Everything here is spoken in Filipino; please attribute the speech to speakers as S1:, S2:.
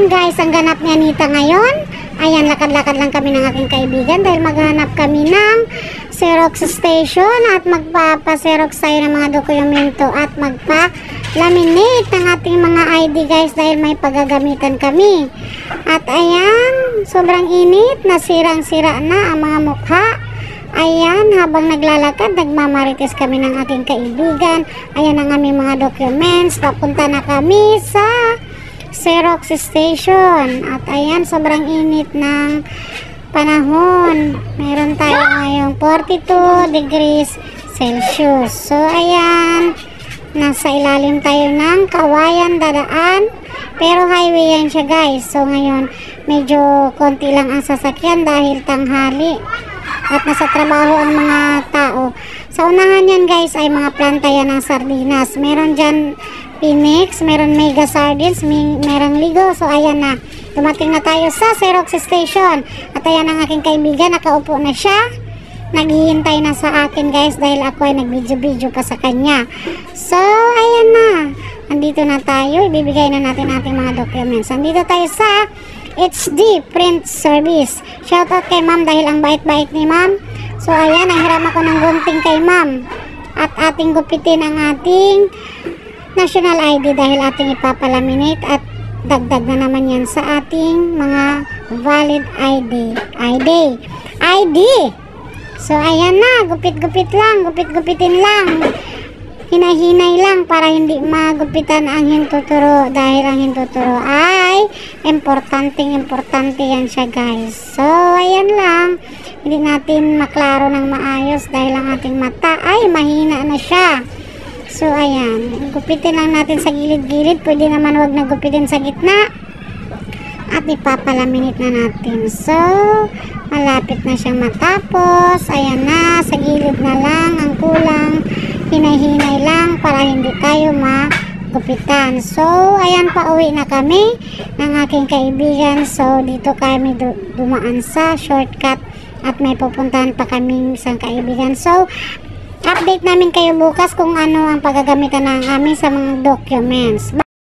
S1: ayan guys, ang ganap ni Anita ngayon. Ayan, lakad-lakad lang kami ng aking kaibigan dahil maghanap kami ng Xerox station at magpapa-Xerox tayo ng mga dokumento at magpa-laminate ng ating mga ID guys dahil may paggagamitan kami. At ayan, sobrang init, nasirang-sira na ang mga mukha. Ayan, habang naglalakad, nagmamarites kami ng aking kaibigan. Ayan ang aming mga documents. Papunta na kami sa Xerox station. At ayan, sobrang init ng panahon. Meron tayo ngayong 42 degrees Celsius. So, ayan, nasa ilalim tayo ng kawayan dadaan. Pero highway yan siya guys. So, ngayon, medyo konti lang ang sasakyan dahil tanghali at nasa trabaho ang mga tao. Sa unahan yan guys ay mga planta yan ng sardinas. Meron dyan Phoenix, meron Mega Sardines, may, merong Ligo. So ayan na, dumating na tayo sa Xerox Station. At ayan ang aking kaibigan, nakaupo na siya. Naghihintay na sa akin guys dahil ako ay nag-video-video pa sa kanya. So ayan na, andito na tayo. Ibibigay na natin ating mga documents. Andito tayo sa HD Print Service. Shoutout kay ma'am dahil ang bait-bait ni ma'am. So ayan, nanghiram ako ng gunting kay ma'am. At ating gupitin ang ating national ID dahil ating ipapalaminate at dagdag na naman yan sa ating mga valid ID. ID. ID. So ayan na, gupit-gupit lang, gupit-gupitin lang hinahinay lang para hindi magupitan ang hintuturo dahil ang hintuturo ay importanteng importante yan siya guys. So ayan lang. Hindi natin maklaro ng maayos dahil ang ating mata ay mahina na siya. So ayan. Gupitin lang natin sa gilid-gilid. Pwede naman wag na gupitin sa gitna. At ipapalaminate na natin. So malapit na siyang matapos. Ayan na. Sa gilid na lang ang kulang hinay-hinay lang para hindi tayo magupitan. So, ayan pa uwi na kami ng aking kaibigan. So, dito kami du dumaan sa shortcut at may pupuntahan pa kaming isang kaibigan. So, update namin kayo bukas kung ano ang paggagamitan ng amin sa mga documents.